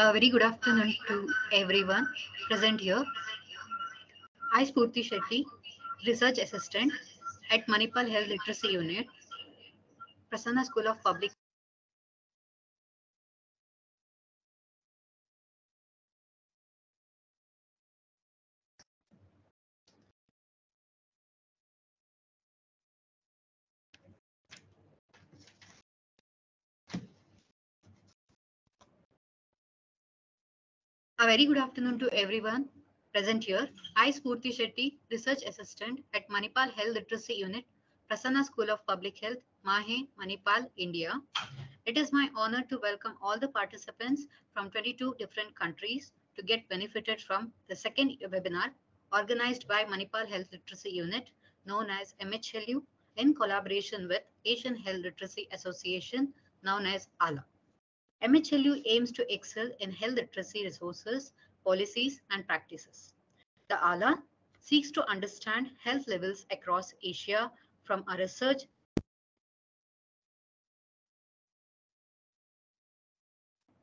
A very good afternoon to everyone present here. I, Spurti Shetty, Research Assistant at Manipal Health Literacy Unit, Prasanna School of Public A very good afternoon to everyone present here. I, Spurti Shetty, Research Assistant at Manipal Health Literacy Unit, Prasanna School of Public Health, Mahe, Manipal, India. It is my honor to welcome all the participants from 22 different countries to get benefited from the second webinar organized by Manipal Health Literacy Unit, known as MHLU, in collaboration with Asian Health Literacy Association, known as ALA. MHLU aims to excel in health literacy resources, policies, and practices. The ALA seeks to understand health levels across Asia from a research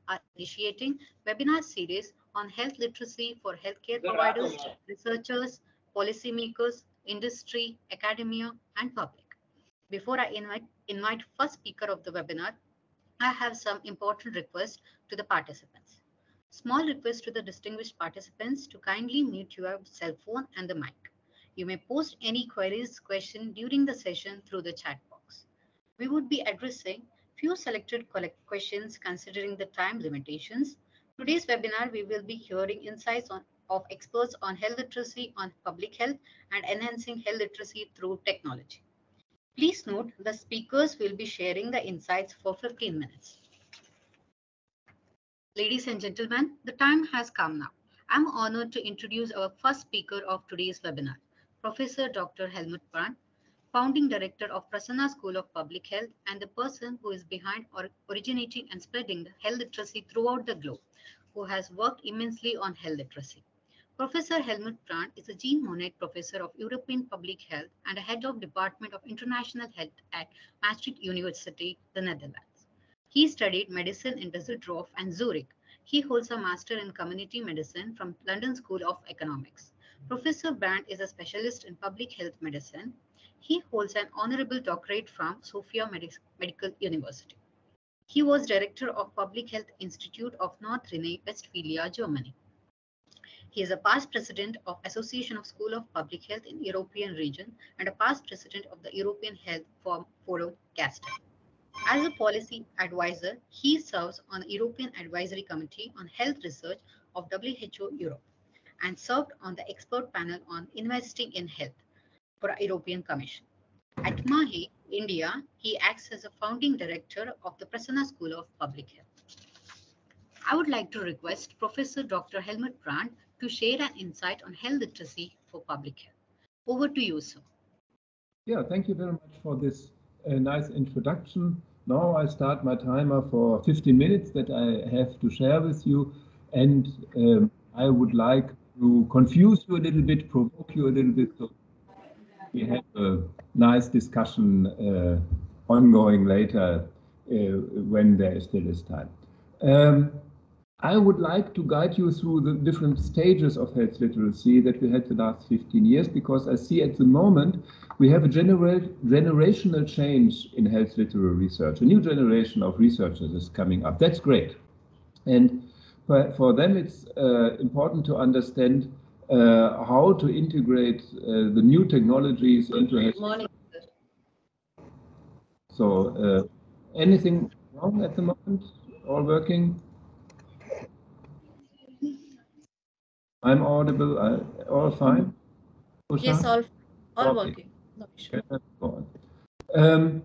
are initiating webinar series on health literacy for healthcare providers, researchers, policymakers, industry, academia, and public. Before I invite, invite first speaker of the webinar, I have some important requests to the participants. Small request to the distinguished participants to kindly mute your cell phone and the mic. You may post any queries, question during the session through the chat box. We would be addressing few selected questions considering the time limitations. Today's webinar, we will be hearing insights on, of experts on health literacy on public health and enhancing health literacy through technology. Please note the speakers will be sharing the insights for 15 minutes. Ladies and gentlemen, the time has come now. I'm honored to introduce our first speaker of today's webinar, Professor Dr. Helmut Brand, founding director of Prasanna School of Public Health and the person who is behind or originating and spreading the health literacy throughout the globe, who has worked immensely on health literacy. Professor Helmut Brand is a Jean Monnet Professor of European Public Health and a Head of Department of International Health at Maastricht University, the Netherlands. He studied medicine in Düsseldorf and Zurich. He holds a Master in Community Medicine from London School of Economics. Professor Brand is a specialist in public health medicine. He holds an honorable doctorate from Sofia Medical University. He was director of Public Health Institute of North Rhine-Westphalia, Germany. He is a past president of Association of School of Public Health in European region and a past president of the European Health Forum Gastein. As a policy advisor, he serves on the European Advisory Committee on Health Research of WHO Europe and served on the expert panel on investing in health for European Commission. At MAHE, India, he acts as a founding director of the Prasanna School of Public Health. I would like to request Professor Dr. Helmut Brand to share an insight on health literacy for public health. Over to you, sir. Yeah, thank you very much for this uh, nice introduction. Now I start my timer for 15 minutes that I have to share with you. And um, I would like to confuse you a little bit, provoke you a little bit. So we have a nice discussion uh, ongoing later uh, when there still is time. Um, I would like to guide you through the different stages of health literacy that we had the last 15 years, because I see at the moment we have a general, generational change in health literacy research. A new generation of researchers is coming up. That's great. And for, for them, it's uh, important to understand uh, how to integrate uh, the new technologies into health. Morning. So, uh, anything wrong at the moment? All working? I'm audible, uh, all fine? Yes, all, all Okay. working. No issue. Okay, let's go on. Um,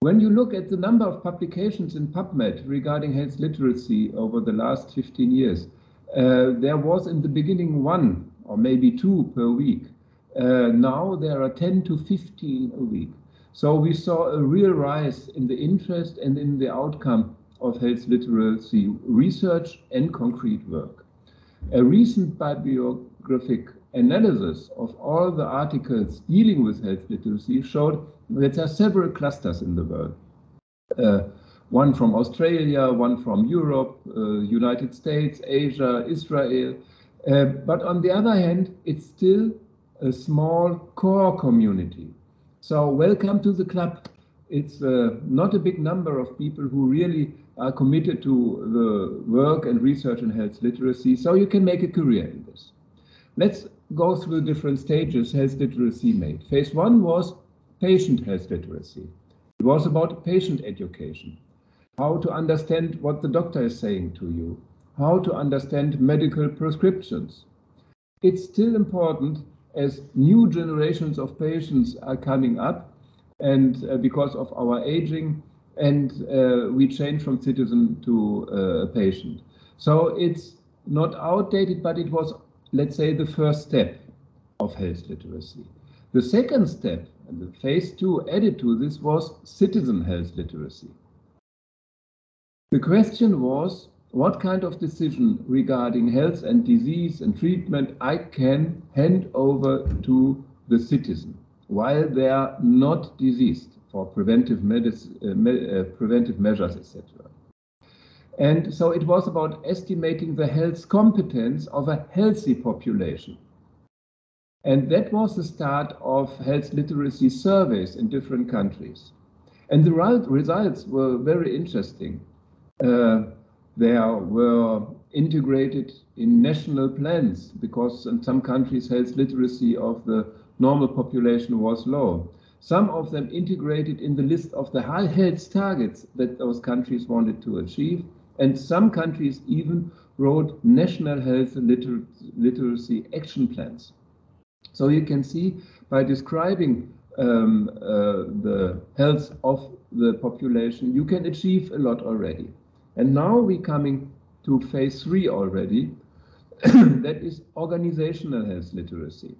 when you look at the number of publications in PubMed regarding health literacy over the last 15 years, uh, there was in the beginning one or maybe two per week. Uh, now there are 10 to 15 a week. So we saw a real rise in the interest and in the outcome of health literacy research and concrete work. A recent bibliographic analysis of all the articles dealing with health literacy showed that there are several clusters in the world. Uh, one from Australia, one from Europe, uh, United States, Asia, Israel. Uh, but on the other hand, it's still a small core community. So welcome to the club. It's uh, not a big number of people who really are committed to the work and research in health literacy, so you can make a career in this. Let's go through the different stages health literacy made. Phase one was patient health literacy. It was about patient education, how to understand what the doctor is saying to you, how to understand medical prescriptions. It's still important as new generations of patients are coming up and uh, because of our aging and uh, we change from citizen to uh, patient. So it's not outdated, but it was, let's say, the first step of health literacy. The second step, and the phase two added to this, was citizen health literacy. The question was what kind of decision regarding health and disease and treatment I can hand over to the citizen while they are not diseased for preventive, uh, me uh, preventive measures, etc. And so it was about estimating the health competence of a healthy population. And that was the start of health literacy surveys in different countries. And the results were very interesting. Uh, they were integrated in national plans because in some countries health literacy of the normal population was low. Some of them integrated in the list of the high health targets that those countries wanted to achieve. And some countries even wrote national health liter literacy action plans. So you can see by describing um, uh, the health of the population, you can achieve a lot already. And now we're coming to phase three already. that is organizational health literacy.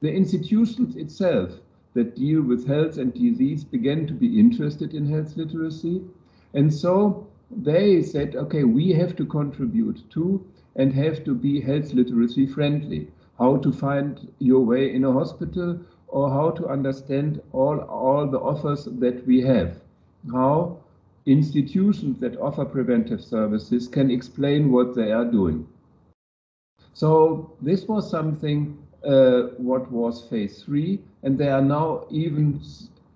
The institutions itself that deal with health and disease began to be interested in health literacy. And so they said, okay, we have to contribute to and have to be health literacy friendly. How to find your way in a hospital or how to understand all, all the offers that we have. How institutions that offer preventive services can explain what they are doing. So this was something uh, what was phase three, and there are now even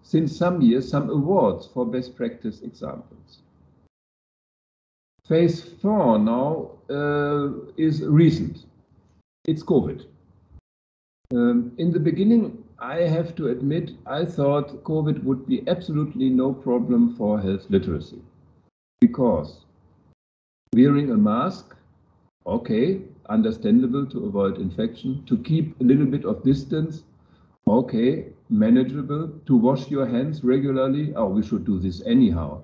since some years some awards for best practice examples. Phase four now uh, is recent. It's COVID. Um, in the beginning, I have to admit, I thought COVID would be absolutely no problem for health literacy. Because wearing a mask, okay, understandable to avoid infection, to keep a little bit of distance, okay, manageable, to wash your hands regularly, oh, we should do this anyhow.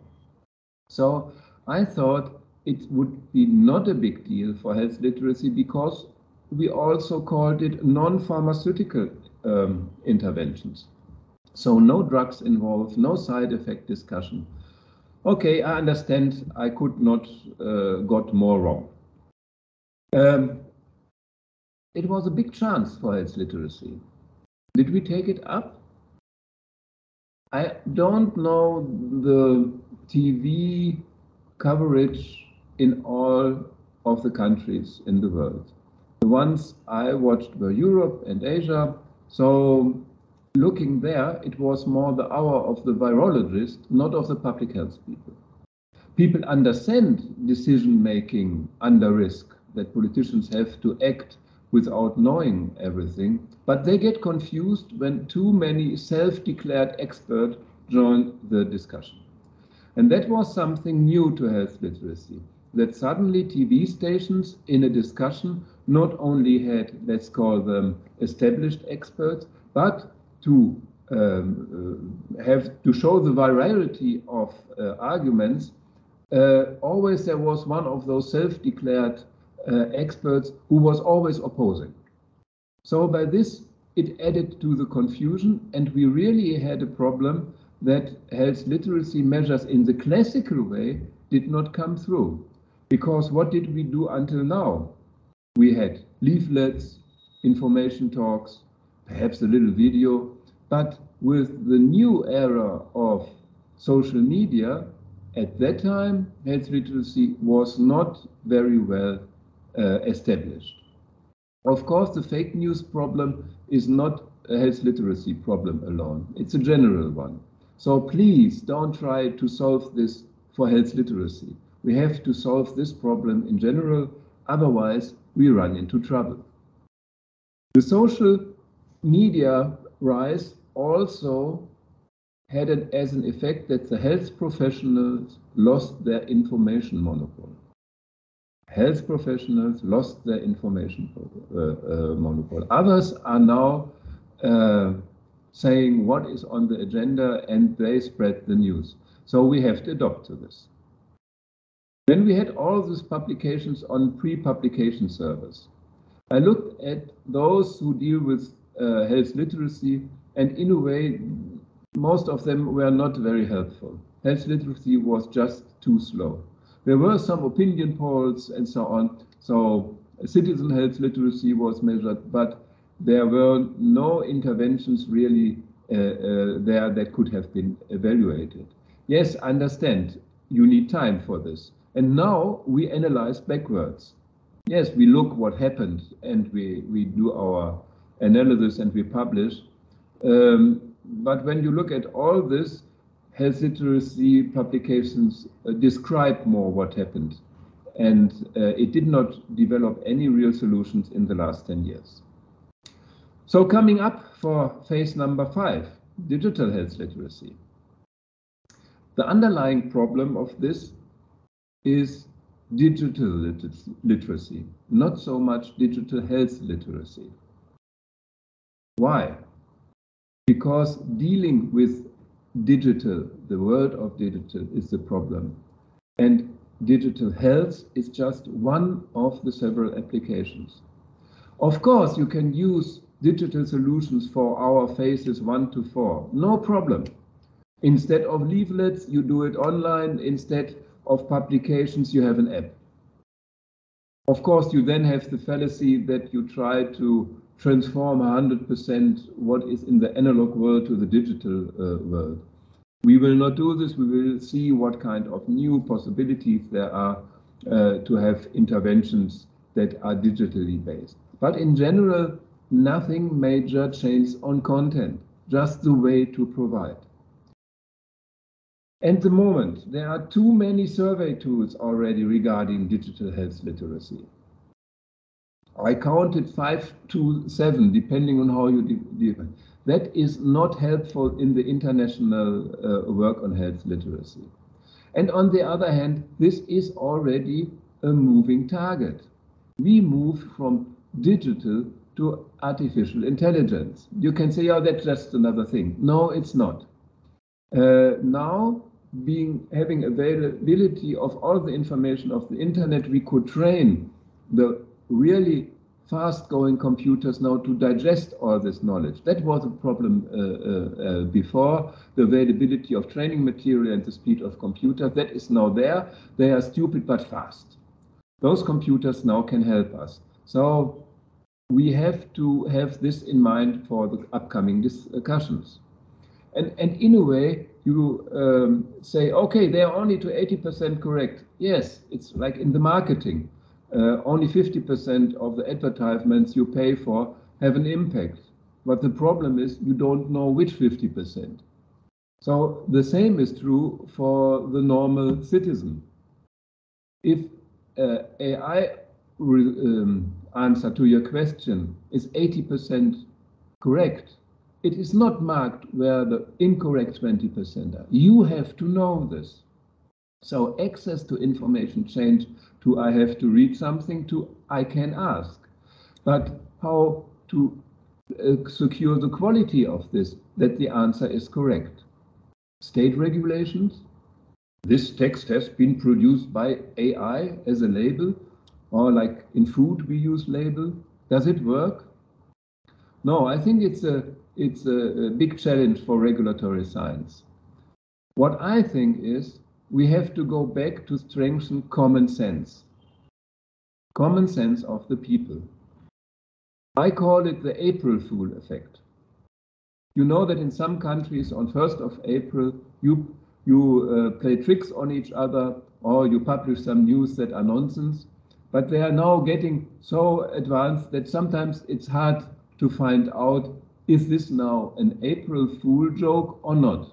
So I thought it would be not a big deal for health literacy because we also called it non-pharmaceutical um, interventions. So no drugs involved, no side effect discussion. Okay, I understand I could not uh, got more wrong. Um, it was a big chance for health literacy. Did we take it up? I don't know the TV coverage in all of the countries in the world. The ones I watched were Europe and Asia, so looking there, it was more the hour of the virologist, not of the public health people. People understand decision making under risk, that politicians have to act without knowing everything, but they get confused when too many self declared experts join the discussion. And that was something new to health literacy that suddenly TV stations in a discussion not only had, let's call them established experts, but to um, uh, have to show the variety of uh, arguments, uh, always there was one of those self-declared uh, experts who was always opposing. So by this, it added to the confusion, and we really had a problem that health literacy measures in the classical way did not come through. Because what did we do until now? We had leaflets, information talks, perhaps a little video, but with the new era of social media, at that time, health literacy was not very well Uh, established. Of course, the fake news problem is not a health literacy problem alone. It's a general one. So please don't try to solve this for health literacy. We have to solve this problem in general, otherwise we run into trouble. The social media rise also had it as an effect that the health professionals lost their information monopoly. Health professionals lost their information uh, uh, monopoly. Others are now uh, saying what is on the agenda and they spread the news. So we have to adopt to this. Then we had all these publications on pre-publication servers. I looked at those who deal with uh, health literacy, and in a way, most of them were not very helpful. Health literacy was just too slow. There were some opinion polls and so on, so citizen health literacy was measured, but there were no interventions really uh, uh, there that could have been evaluated. Yes, I understand you need time for this. And now we analyze backwards. Yes, we look what happened and we, we do our analysis and we publish. Um, but when you look at all this, health literacy publications uh, describe more what happened. And uh, it did not develop any real solutions in the last 10 years. So coming up for phase number five, digital health literacy. The underlying problem of this is digital literacy, not so much digital health literacy. Why? Because dealing with digital, the world of digital, is the problem. And digital health is just one of the several applications. Of course, you can use digital solutions for our phases one to four. No problem. Instead of leaflets, you do it online. Instead of publications, you have an app. Of course, you then have the fallacy that you try to transform 100% what is in the analog world to the digital uh, world. We will not do this. We will see what kind of new possibilities there are uh, to have interventions that are digitally based. But in general, nothing major changes on content, just the way to provide. At the moment, there are too many survey tools already regarding digital health literacy. I counted five to seven, depending on how you define. That is not helpful in the international uh, work on health literacy. And on the other hand, this is already a moving target. We move from digital to artificial intelligence. You can say, oh, that's just another thing. No, it's not. Uh, now, being having availability of all the information of the internet, we could train the really fast-going computers now to digest all this knowledge. That was a problem uh, uh, uh, before, the availability of training material and the speed of computers. That is now there. They are stupid but fast. Those computers now can help us. So we have to have this in mind for the upcoming discussions. And, and in a way, you um, say, okay, they are only to 80% correct. Yes, it's like in the marketing. Uh, only 50% of the advertisements you pay for have an impact. But the problem is you don't know which 50%. So the same is true for the normal citizen. If uh, AI um, answer to your question is 80% correct, it is not marked where the incorrect 20% are. You have to know this. So access to information changed to I have to read something to I can ask. But how to uh, secure the quality of this, that the answer is correct? State regulations. This text has been produced by AI as a label or like in food, we use label. Does it work? No, I think it's a it's a, a big challenge for regulatory science. What I think is we have to go back to strengthen common sense. Common sense of the people. I call it the April Fool effect. You know that in some countries on 1st of April, you you uh, play tricks on each other, or you publish some news that are nonsense. But they are now getting so advanced that sometimes it's hard to find out is this now an April Fool joke or not?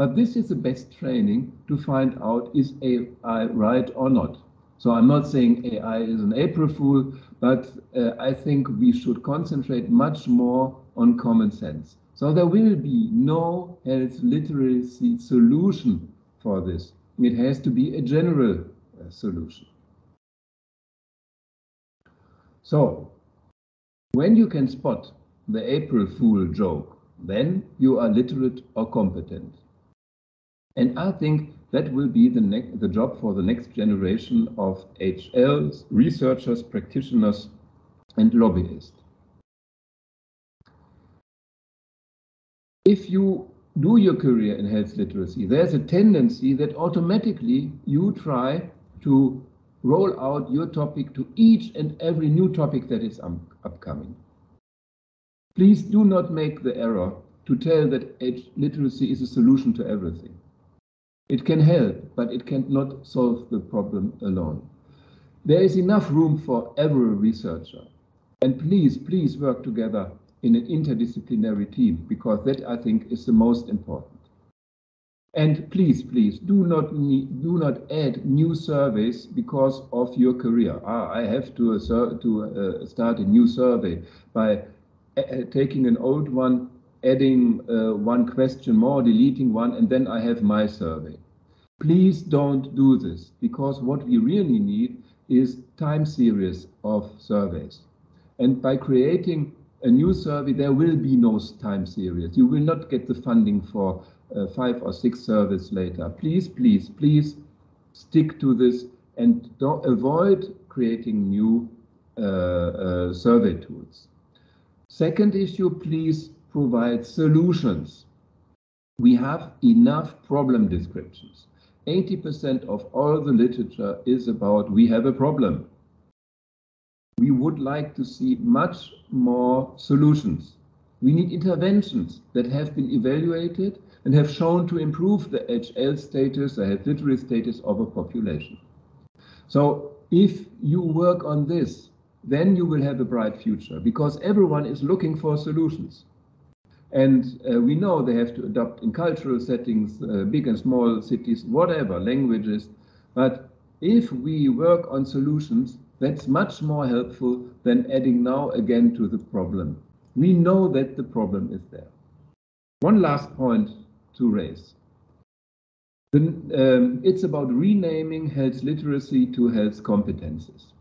But this is the best training to find out is AI right or not. So I'm not saying AI is an April Fool, but uh, I think we should concentrate much more on common sense. So there will be no health literacy solution for this. It has to be a general uh, solution. So when you can spot the April Fool joke, then you are literate or competent. And I think that will be the, the job for the next generation of HLs, researchers, practitioners, and lobbyists. If you do your career in health literacy, there's a tendency that automatically you try to roll out your topic to each and every new topic that is um, upcoming. Please do not make the error to tell that age literacy is a solution to everything. It can help, but it cannot solve the problem alone. There is enough room for every researcher. And please, please work together in an interdisciplinary team, because that I think is the most important. And please, please do not need, do not add new surveys because of your career. Ah, I have to uh, to uh, start a new survey by uh, taking an old one adding uh, one question more, deleting one, and then I have my survey. Please don't do this because what we really need is time series of surveys. And by creating a new survey, there will be no time series. You will not get the funding for uh, five or six surveys later. Please, please, please stick to this and don't avoid creating new uh, uh, survey tools. Second issue, please provide solutions. We have enough problem descriptions. 80% of all the literature is about we have a problem. We would like to see much more solutions. We need interventions that have been evaluated and have shown to improve the HL status, the health literacy status of a population. So if you work on this, then you will have a bright future because everyone is looking for solutions. And uh, we know they have to adopt in cultural settings, uh, big and small cities, whatever, languages. But if we work on solutions, that's much more helpful than adding now again to the problem. We know that the problem is there. One last point to raise. The, um, it's about renaming health literacy to health competences.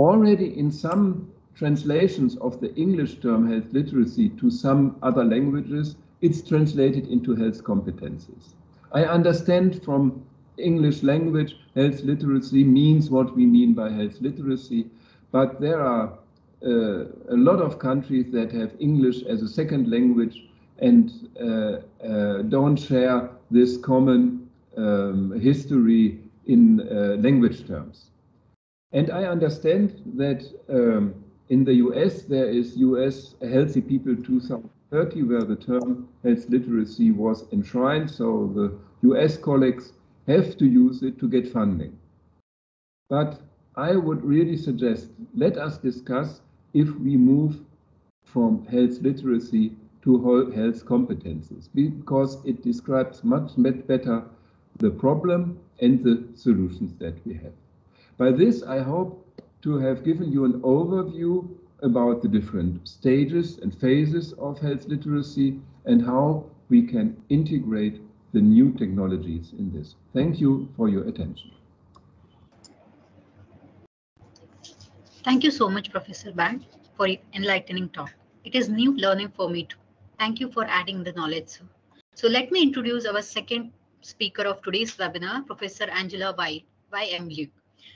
Already in some translations of the English term health literacy to some other languages, it's translated into health competencies. I understand from English language, health literacy means what we mean by health literacy, but there are uh, a lot of countries that have English as a second language and uh, uh, don't share this common um, history in uh, language terms. And I understand that um, in the US, there is US Healthy People 2030, where the term health literacy was enshrined. So the US colleagues have to use it to get funding. But I would really suggest let us discuss if we move from health literacy to whole health competences because it describes much, much better the problem and the solutions that we have. By this, I hope to have given you an overview about the different stages and phases of health literacy and how we can integrate the new technologies in this. Thank you for your attention. Thank you so much, Professor Brand, for your enlightening talk. It is new learning for me too. Thank you for adding the knowledge. So let me introduce our second speaker of today's webinar, Professor Angela White, YM Leung.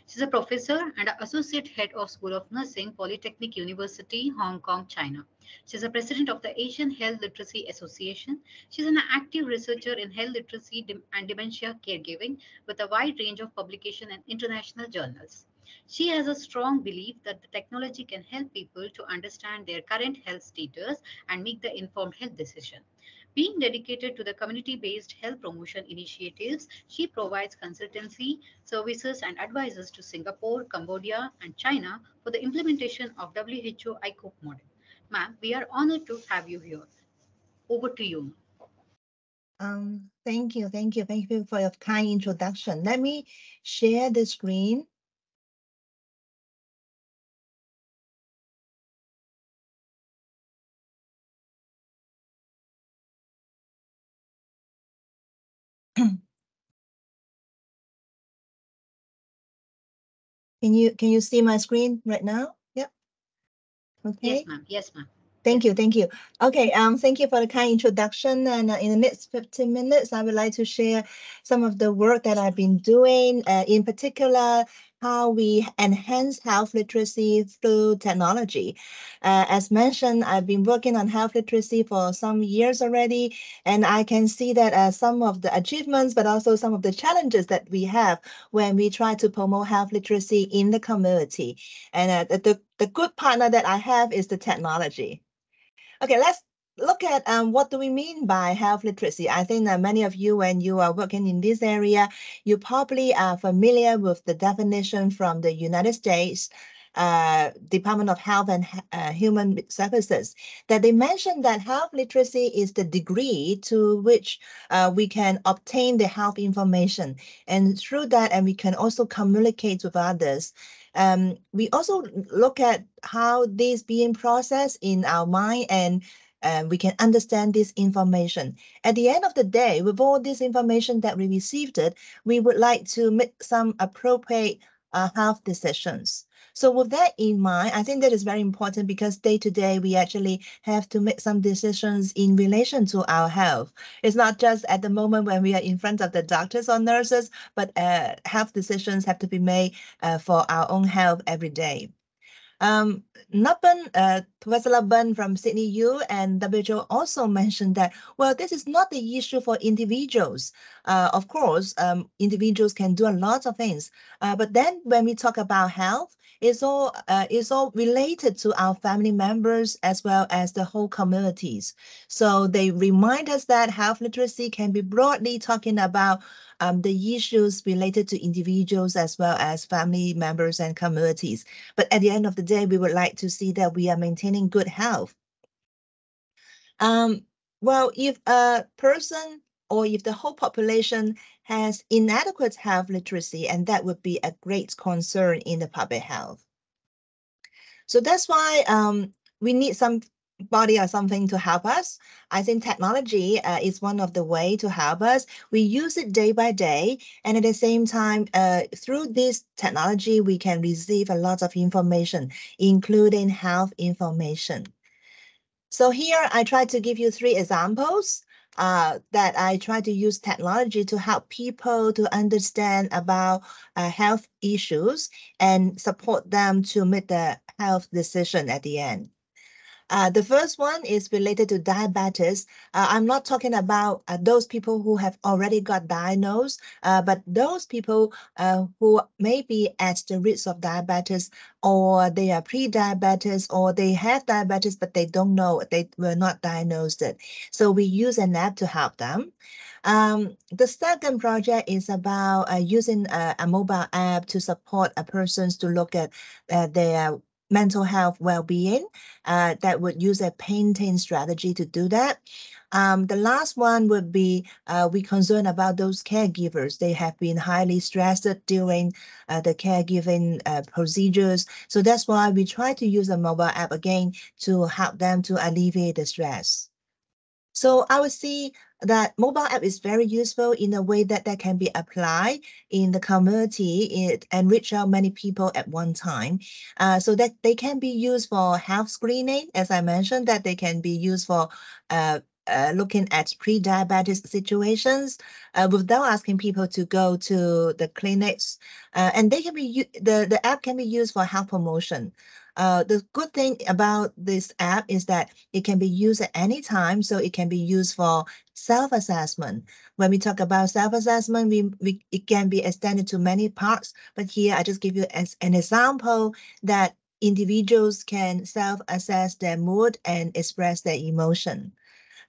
She's a professor and associate head of School of Nursing, Polytechnic University, Hong Kong, China. She's a president of the Asian Health Literacy Association. She's an active researcher in health literacy and dementia caregiving with a wide range of publication and international journals. She has a strong belief that the technology can help people to understand their current health status and make the informed health decision. Being dedicated to the community-based health promotion initiatives, she provides consultancy, services and advices to Singapore, Cambodia and China for the implementation of WHO ICOPE model. Ma'am, we are honored to have you here. Over to you. Um, thank you, thank you, thank you for your kind introduction. Let me share the screen. Can you can you see my screen right now? Yep. Okay. Yes, ma'am. Yes, ma'am. Thank you, thank you. Okay, um, thank you for the kind introduction. And uh, in the next 15 minutes, I would like to share some of the work that I've been doing, uh, in particular, how we enhance health literacy through technology. Uh, as mentioned, I've been working on health literacy for some years already, and I can see that uh, some of the achievements, but also some of the challenges that we have when we try to promote health literacy in the community. And uh, the, the good partner that I have is the technology. Okay, let's look at um, what do we mean by health literacy. I think that many of you, when you are working in this area, you probably are familiar with the definition from the United States uh, Department of Health and uh, Human Services that they mentioned that health literacy is the degree to which uh, we can obtain the health information. And through that, and we can also communicate with others um, we also look at how this being processed in our mind and uh, we can understand this information. At the end of the day, with all this information that we received, it, we would like to make some appropriate uh, health decisions. So with that in mind, I think that is very important because day to day, we actually have to make some decisions in relation to our health. It's not just at the moment when we are in front of the doctors or nurses, but uh, health decisions have to be made uh, for our own health every day. Um, Laban, uh, from Sydney U and WHO also mentioned that, well, this is not the issue for individuals. Uh, of course, um, individuals can do a lot of things. Uh, but then when we talk about health, it's all, uh, it's all related to our family members as well as the whole communities. So they remind us that health literacy can be broadly talking about um, the issues related to individuals as well as family members and communities. But at the end of the day, we would like to see that we are maintaining good health. Um, well, if a person or if the whole population has inadequate health literacy, and that would be a great concern in the public health. So that's why um, we need somebody or something to help us. I think technology uh, is one of the way to help us. We use it day by day, and at the same time, uh, through this technology, we can receive a lot of information, including health information. So here I try to give you three examples uh, that I try to use technology to help people to understand about uh, health issues and support them to make the health decision at the end. Uh, the first one is related to diabetes. Uh, I'm not talking about uh, those people who have already got diagnosed, uh, but those people uh, who may be at the risk of diabetes or they are pre-diabetes or they have diabetes, but they don't know, they were not diagnosed. So we use an app to help them. Um, the second project is about uh, using a, mobile app to support a persons to look at uh, their mental health well-being uh, that would use a painting strategy to do that. Um, the last one would be uh, we concern about those caregivers. They have been highly stressed during uh, the caregiving uh, procedures. So that's why we try to use a mobile app again to help them to alleviate the stress. So I would see that mobile app is very useful in a way that that can be applied in the community it, and reach out many people at one time. Uh, so that they can be used for health screening, as I mentioned, that they can be used for uh, uh, looking at pre-diabetes situations uh, without asking people to go to the clinics. Uh, and they can be the, the app can be used for health promotion. Uh, the good thing about this app is that it can be used at any time, so it can be used for self-assessment. When we talk about self-assessment, we, we it can be extended to many parts, but here I just give you as an example that individuals can self-assess their mood and express their emotion.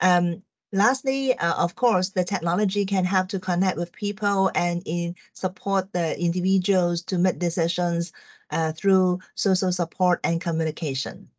Um, Lastly, uh, of course, the technology can help to connect with people and in support the individuals to make decisions uh, through social support and communication.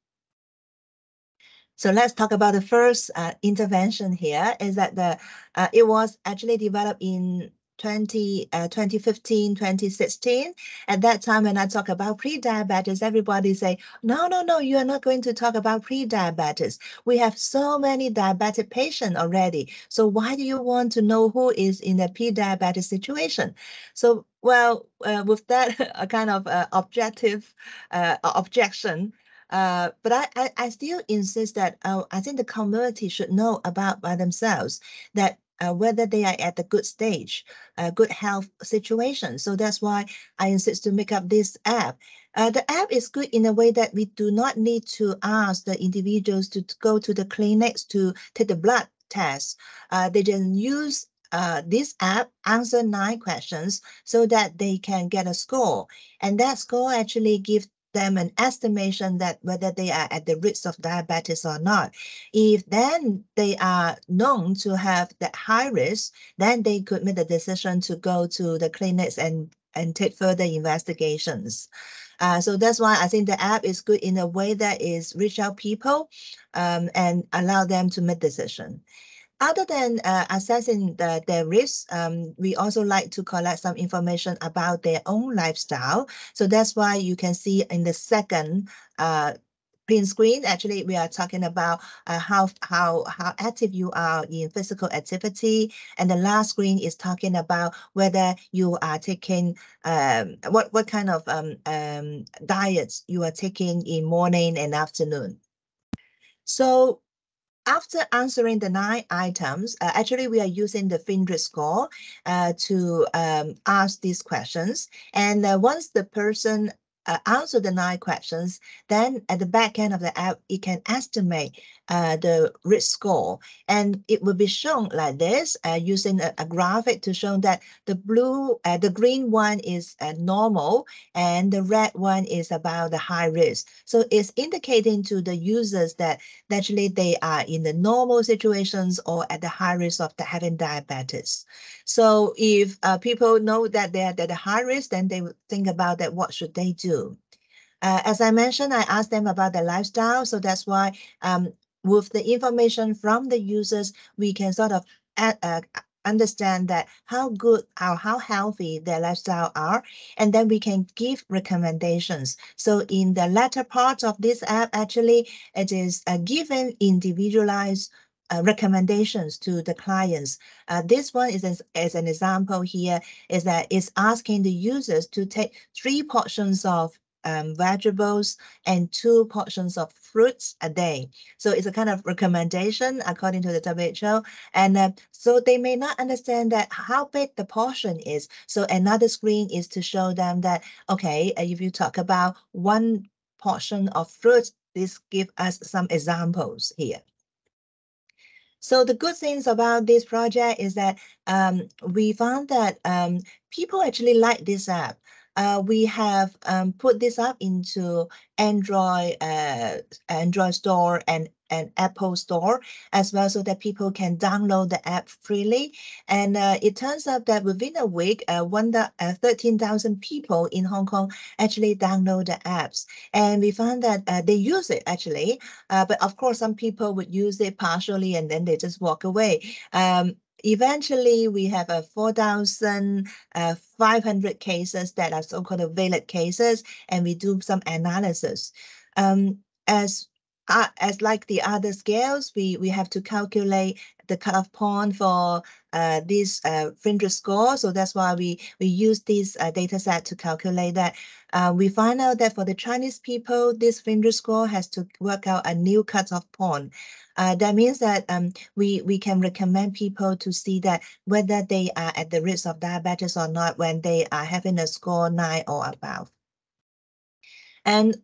So let's talk about the first uh, intervention here is that the uh, it was actually developed in 20, uh, 2015, 2016. At that time, when I talk about pre-diabetes, everybody say, no, no, no, you are not going to talk about pre-diabetes. We have so many diabetic patients already. So why do you want to know who is in a pre-diabetes situation? So, well, uh, with that kind of uh, objective uh, objection, uh, but I, I, I, still insist that uh, I think the community should know about by themselves that uh, whether they are at a good stage, a good health situation. So that's why I insist to make up this app. Uh, the app is good in a way that we do not need to ask the individuals to, go to the clinics to take the blood test. Uh, they can use uh, this app answer nine questions so that they can get a score. And that score actually gives them an estimation that whether they are at the risk of diabetes or not. If then they are known to have that high risk, then they could make the decision to go to the clinics and, and take further investigations. Uh, so that's why I think the app is good in a way that is reach out people um, and allow them to make decision. Other than uh, assessing the, their risks, um, we also like to collect some information about their own lifestyle. So that's why you can see in the second uh, print screen, actually, we are talking about uh, how, how, how active you are in physical activity. And the last screen is talking about whether you are taking, um, what, what kind of um, um, diets you are taking in morning and afternoon. So after answering the nine items, uh, actually we are using the FINRISK score uh, to um, ask these questions. And uh, once the person uh, answer the nine questions, then at the back end of the app, it can estimate uh, the risk score. And it will be shown like this uh, using a, a, graphic to show that the blue, uh, the green one is uh, normal and the red one is about the high risk. So it's indicating to the users that actually they are in the normal situations or at the high risk of the having diabetes. So if uh, people know that they're at a high risk, then they think about that, what should they do? Uh, as I mentioned, I asked them about their lifestyle. So that's why um, with the information from the users, we can sort of add, uh, understand that how good or how healthy their lifestyle are, and then we can give recommendations. So in the latter part of this app, actually, it is a given individualized uh, recommendations to the clients. Uh, this one is as, as, an example here is that it's asking the users to take three portions of um, vegetables and two portions of fruits a day. So it's a kind of recommendation according to the WHO. And uh, so they may not understand that how big the portion is. So another screen is to show them that, okay, uh, if you talk about one portion of fruits, this give us some examples here. So the good things about this project is that um, we found that um, people actually like this app. Uh, we have um, put this up into Android, uh, Android store and an Apple store as well so that people can download the app freely. And uh, it turns out that within a week, uh, one, uh, 13,000 people in Hong Kong actually download the apps. And we found that uh, they use it actually, uh, but of course some people would use it partially and then they just walk away. Um, eventually we have a 4,500 cases that are so-called valid cases, and we do some analysis. Um, as uh, as like the other scales, we, we have to calculate the cutoff point for uh, this uh, FINRISK score. So that's why we, we use this uh, data set to calculate that. Uh, we find out that for the Chinese people, this FINRISK score has to work out a new cutoff point. Uh, that means that um, we, we can recommend people to see that whether they are at the risk of diabetes or not when they are having a score nine or above. And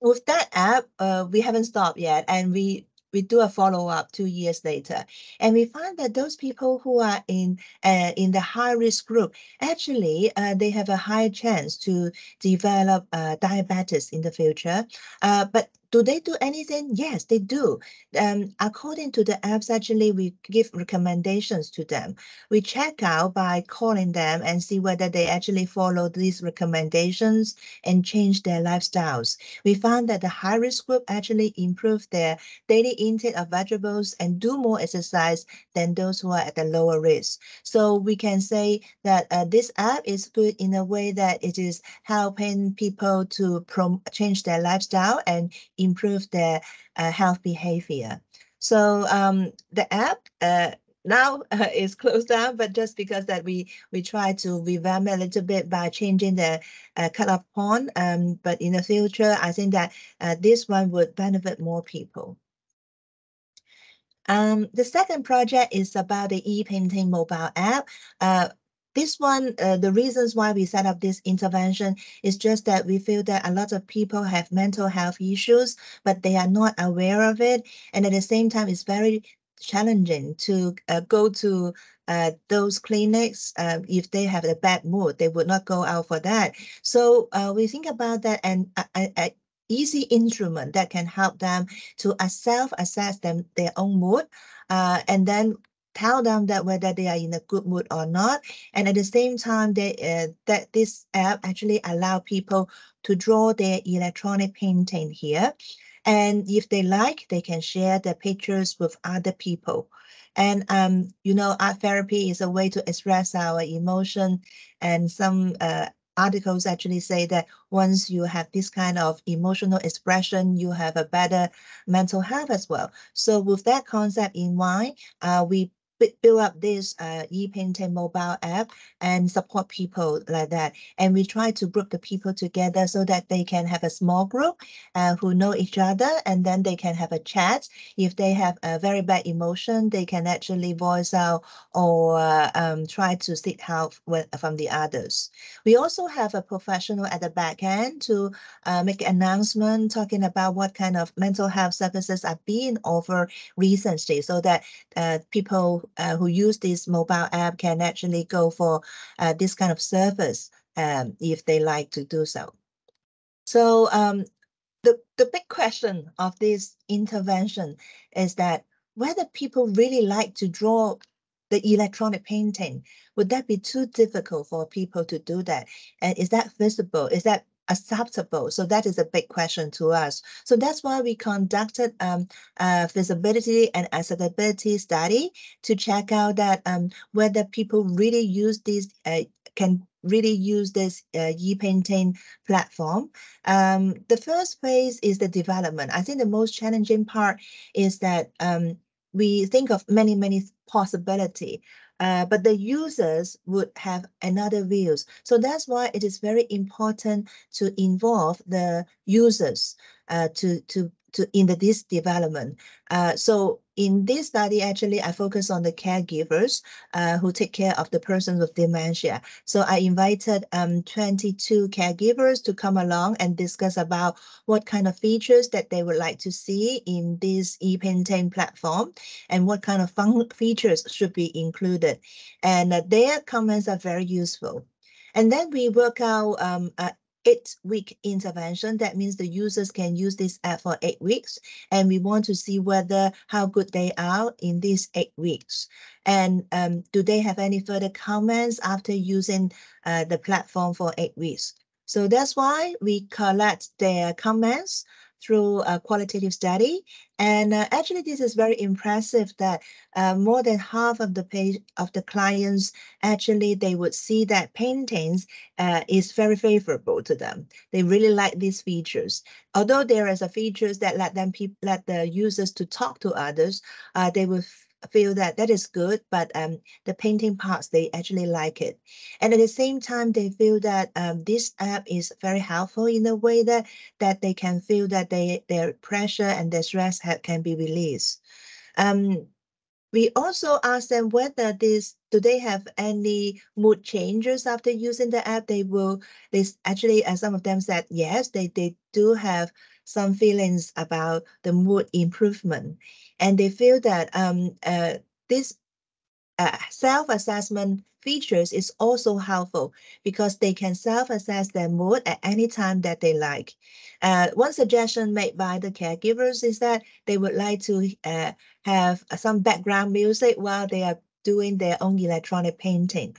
with that app, uh, we haven't stopped yet, and we we do a follow up two years later, and we find that those people who are in uh, in the high risk group actually uh, they have a high chance to develop uh, diabetes in the future. Uh, but do they do anything? Yes, they do. Um, according to the apps, actually, we give recommendations to them. We check out by calling them and see whether they actually follow these recommendations and change their lifestyles. We found that the high risk group actually improve their daily intake of vegetables and do more exercise than those who are at the lower risk. So we can say that uh, this app is good in a way that it is helping people to change their lifestyle and improve their uh, health behavior. So um, the app uh, now uh, is closed down, but just because that we we try to revamp a little bit by changing the uh, cutoff point. Um, but in the future, I think that uh, this one would benefit more people. Um, the second project is about the e-painting mobile app. Uh, this one, uh, the reasons why we set up this intervention is just that we feel that a lot of people have mental health issues, but they are not aware of it. And at the same time, it's very challenging to uh, go to uh, those clinics uh, if they have a bad mood they would not go out for that so uh, we think about that and an easy instrument that can help them to self-assess them their own mood uh, and then tell them that whether they are in a good mood or not. And at the same time, they, uh, that this app actually allow people to draw their electronic painting here. And if they like, they can share their pictures with other people. And um, you know, art therapy is a way to express our emotion. And some uh, articles actually say that once you have this kind of emotional expression, you have a better mental health as well. So with that concept in mind, uh, we build up this uh, e-painting mobile app and support people like that. And we try to group the people together so that they can have a small group uh, who know each other and then they can have a chat. If they have a very bad emotion, they can actually voice out or um, try to seek help from the others. We also have a professional at the back end to uh, make an announcement talking about what kind of mental health services are being offered recently so that uh, people uh, who use this mobile app can actually go for uh, this kind of service um, if they like to do so. So um, the, the big question of this intervention is that whether people really like to draw the electronic painting, would that be too difficult for people to do that? And is that visible? Is that acceptable? So that is a big question to us. So that's why we conducted um, a feasibility and acceptability study to check out that um, whether people really use these uh, can really use this uh, e-painting platform. Um, the first phase is the development. I think the most challenging part is that um, we think of many, many possibility uh, but the users would have another views. So that's why it is very important to involve the users uh, to, to, to in the, this development. Uh, so in this study, actually, I focus on the caregivers uh, who take care of the person with dementia. So I invited um, 22 caregivers to come along and discuss about what kind of features that they would like to see in this e-painting platform and what kind of fun features should be included. And uh, their comments are very useful. And then we work out um, uh, eight week intervention. That means the users can use this app for eight weeks. And we want to see whether how good they are in these eight weeks. And um, do they have any further comments after using uh, the platform for eight weeks? So that's why we collect their comments through a qualitative study. And uh, actually, this is very impressive that uh, more than half of the page of the clients actually they would see that paintings uh, is very favorable to them. They really like these features. Although there is a features that let them let the users to talk to others, uh, they will feel that that is good, but um, the painting parts, they actually like it. And at the same time, they feel that um, this app is very helpful in a way that, that they can feel that they, their pressure and their stress have, can be released. Um, we also ask them whether this do they have any mood changes after using the app. They will. They actually, as some of them said, yes, they they do have some feelings about the mood improvement, and they feel that um uh this uh, self-assessment features is also helpful because they can self-assess their mood at any time that they like. Uh, one suggestion made by the caregivers is that they would like to uh, have some background music while they are doing their own electronic painting.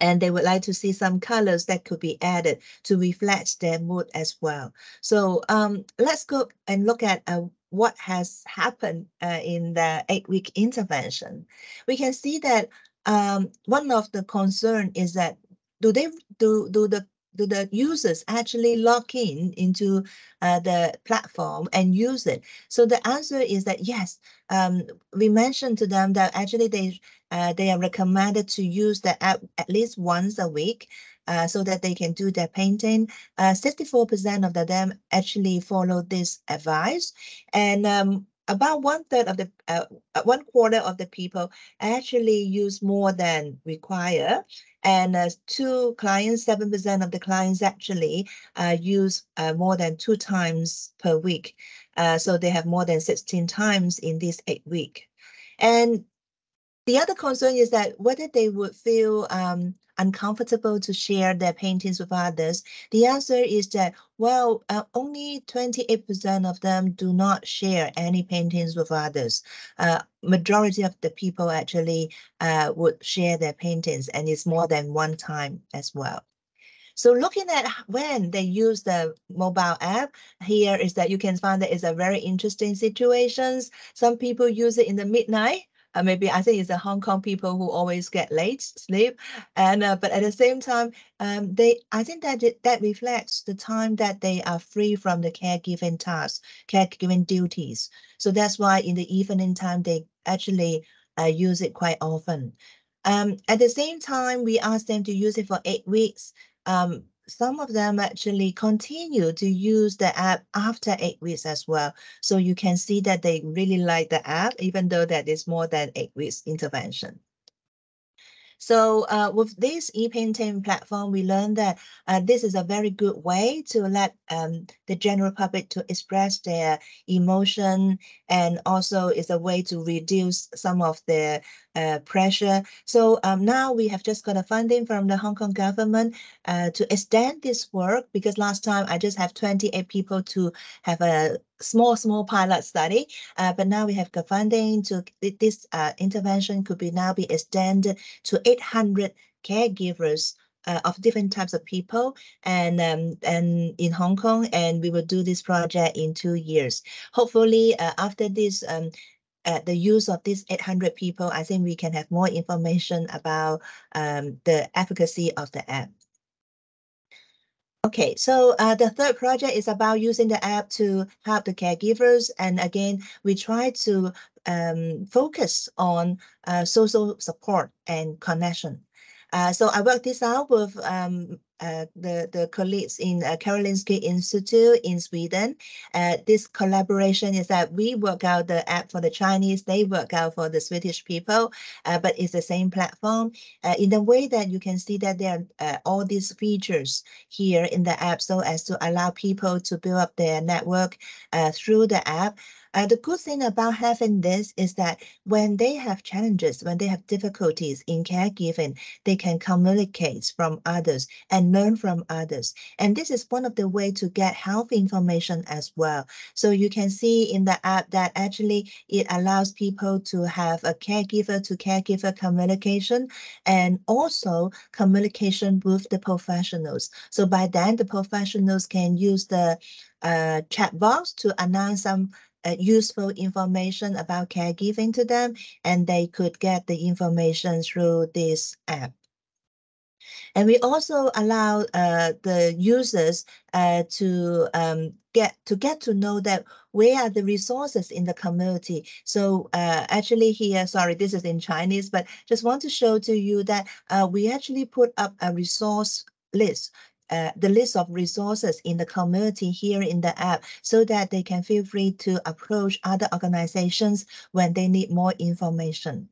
And they would like to see some colors that could be added to reflect their mood as well. So um, let's go and look at uh, what has happened uh, in the eight-week intervention. We can see that um, one of the concern is that do they do do the do the users actually log in into uh, the platform and use it? So the answer is that yes. Um, we mentioned to them that actually they uh, they are recommended to use the app at least once a week. Uh, so that they can do their painting. 64% uh, of them actually follow this advice. And um, about one third of the uh, uh, one quarter of the people actually use more than require and uh, two clients seven percent of the clients actually uh, use uh, more than two times per week. Uh, so they have more than 16 times in this eight week. And the other concern is that whether they would feel um, uncomfortable to share their paintings with others? The answer is that, well, uh, only 28% of them do not share any paintings with others. Uh, majority of the people actually uh, would share their paintings and it's more than one time as well. So looking at when they use the mobile app, here is that you can find that it's a very interesting situations. Some people use it in the midnight uh, maybe I think it's the Hong Kong people who always get late sleep, and uh, but at the same time, um, they I think that that reflects the time that they are free from the caregiving tasks, caregiving duties. So that's why in the evening time they actually uh, use it quite often. Um, at the same time, we ask them to use it for eight weeks. Um, some of them actually continue to use the app after eight weeks as well. So you can see that they really like the app, even though that is more than eight weeks intervention. So uh, with this e-painting platform, we learned that uh, this is a very good way to let um, the general public to express their emotion and also is a way to reduce some of their uh, pressure. So um, now we have just got a funding from the Hong Kong government uh, to extend this work because last time I just have 28 people to have a small, small pilot study, uh, but now we have the funding to this uh, intervention could be now be extended to 800 caregivers uh, of different types of people and um, and in Hong Kong and we will do this project in two years. Hopefully uh, after this um, uh, the use of these 800 people, I think we can have more information about um, the efficacy of the app. Okay, so uh, the third project is about using the app to help the caregivers. And again, we try to um, focus on uh, social support and connection. Uh, so I worked this out with um, uh, the, the colleagues in uh, Karolinska Institute in Sweden. Uh, this collaboration is that we work out the app for the Chinese, they work out for the Swedish people, uh, but it's the same platform uh, in the way that you can see that there are uh, all these features here in the app so as to allow people to build up their network through the app. Uh, the good thing about having this is that when they have challenges, when they have difficulties in caregiving, they can communicate from others and learn from others. And this is one of the way to get health information as well. So you can see in the app that actually it allows people to have a caregiver to caregiver communication and also communication with the professionals. So by then the professionals can use the uh, chat box to announce some useful information about caregiving to them, and they could get the information through this app. And we also allow uh, the users uh, to um, get to get to know that where are the resources in the community. So uh, actually here, sorry, this is in Chinese, but just want to show to you that uh, we actually put up a resource list uh, the list of resources in the community here in the app so that they can feel free to approach other organizations when they need more information.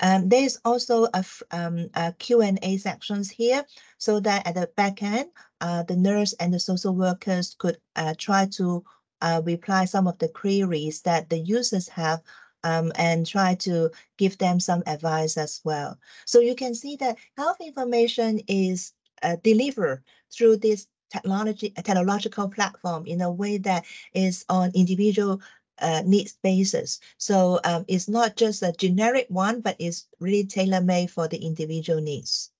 Um, there's also a, um, a Q&A sections here so that at the back end, uh, the nurse and the social workers could uh, try to uh, reply some of the queries that the users have um, and try to give them some advice as well. So you can see that health information is uh, delivered through this technology technological platform in a way that is on individual uh, needs basis. So um, it's not just a generic one, but it's really tailor-made for the individual needs.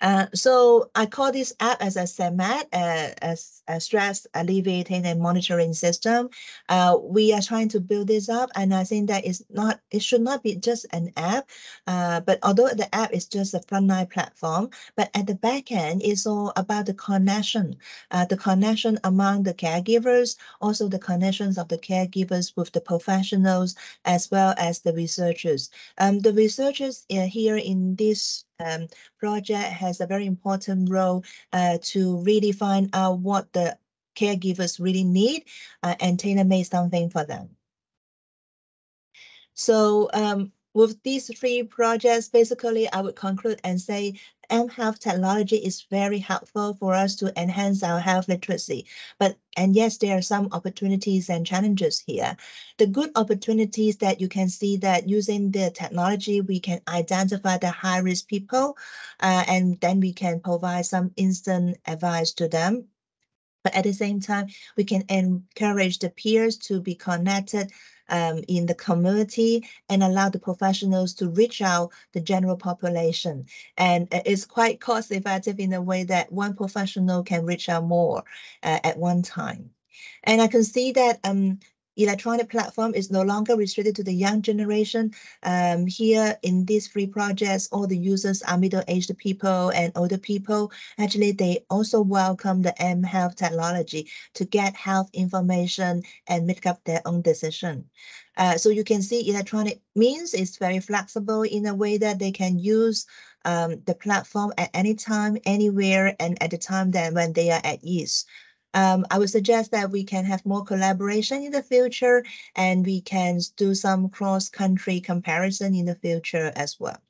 Uh, so I call this app as a SAMAT, uh, as a stress alleviating and monitoring system. Uh, we are trying to build this up, and I think that it's not, it should not be just an app, uh, but although the app is just a frontline platform, but at the back end, it's all about the connection, uh, the connection among the caregivers, also the connections of the caregivers with the professionals, as well as the researchers. Um, the researchers here in this um, project has a very important role uh, to really find out what the caregivers really need uh, and tailor-made something for them. So um, with these three projects, basically, I would conclude and say mHealth technology is very helpful for us to enhance our health literacy. But and yes, there are some opportunities and challenges here. The good opportunities that you can see that using the technology, we can identify the high risk people, uh, and then we can provide some instant advice to them but at the same time, we can encourage the peers to be connected um, in the community and allow the professionals to reach out the general population. And it's quite cost effective in a way that one professional can reach out more uh, at one time. And I can see that um, electronic platform is no longer restricted to the young generation. Um, here in these free projects, all the users are middle-aged people and older people. Actually, they also welcome the mHealth technology to get health information and make up their own decision. Uh, so you can see electronic means is very flexible in a way that they can use um, the platform at any time, anywhere, and at the time that when they are at ease. Um, I would suggest that we can have more collaboration in the future and we can do some cross-country comparison in the future as well.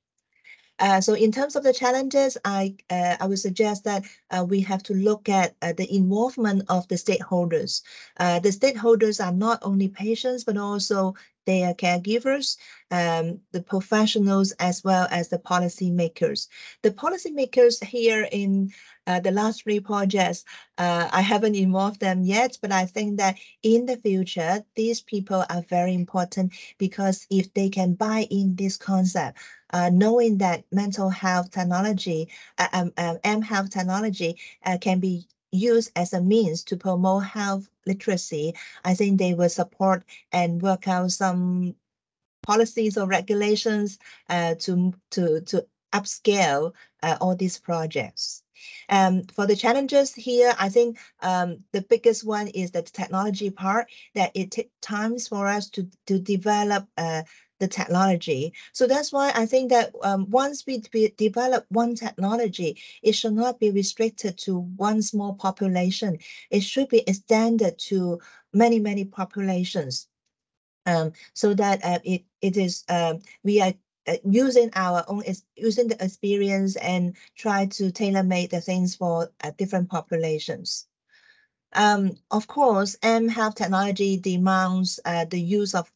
Uh, so in terms of the challenges, I uh, I would suggest that uh, we have to look at uh, the involvement of the stakeholders. Uh, the stakeholders are not only patients, but also their caregivers, um, the professionals, as well as the policymakers. The policymakers here in uh, the last three projects, uh, I haven't involved them yet, but I think that in the future, these people are very important because if they can buy in this concept, uh, knowing that mental health technology, uh, um, um, mHealth technology uh, can be used as a means to promote health literacy, I think they will support and work out some policies or regulations uh, to, to, to upscale uh, all these projects. Um, for the challenges here, I think um, the biggest one is the technology part, that it takes times for us to, to develop uh, the technology. So that's why I think that um, once we develop one technology, it should not be restricted to one small population. It should be extended to many, many populations. Um, so that uh, it it is um, we are uh, using our own using the experience and try to tailor make the things for uh, different populations. Um, of course, mHealth technology demands uh, the use of